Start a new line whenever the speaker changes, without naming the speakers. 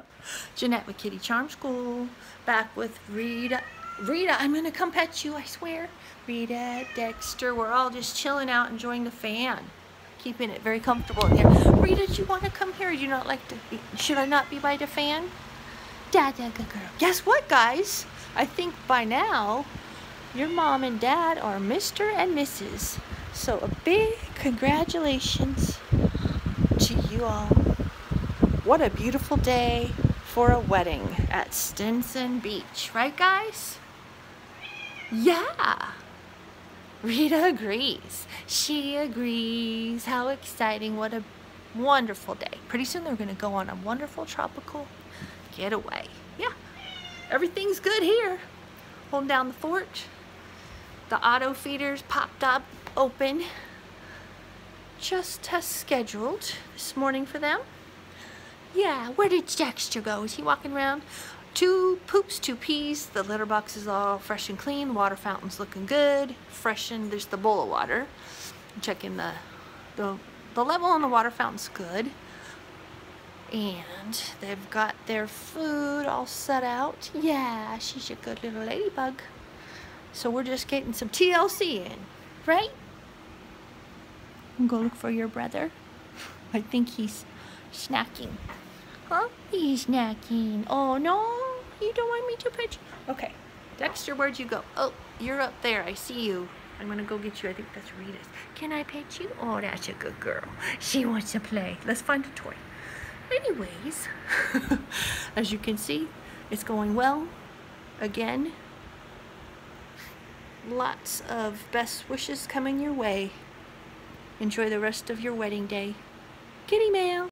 Janette with Kitty Charm School. Back with Rita. Rita, I'm to come pet you, I swear. Rita, Dexter, we're all just chilling out enjoying the fan. Keeping it very comfortable in here. Rita, do you want to come here? do you not like to be, should I not be by the fan? Dad, dad, good girl. Guess what, guys? I think by now, your mom and dad are Mr. and Mrs. So a big congratulations to you all. What a beautiful day for a wedding at Stinson Beach, right guys? Yeah. Rita agrees. She agrees. How exciting. What a wonderful day. Pretty soon they're going to go on a wonderful tropical getaway. Yeah. Everything's good here. Holding down the fort. The auto feeders popped up open just as scheduled this morning for them. Yeah, where did Dexter go? Is he walking around? Two poops, two peas. The litter box is all fresh and clean. Water fountain's looking good. Fresh and there's the bowl of water. Checking the, the, the level on the water fountain's good. And they've got their food all set out. Yeah, she's a good little ladybug. So we're just getting some TLC in, right? And Go look for your brother. I think he's snacking. Huh? He's snacking. Oh, no. You don't want me to pet you? Okay. Dexter, where'd you go? Oh, you're up there. I see you. I'm going to go get you. I think that's Rita's. Can I pet you? Oh, that's a good girl. She wants to play. Let's find a toy. Anyways, as you can see, it's going well. Again, lots of best wishes coming your way. Enjoy the rest of your wedding day. Kitty mail.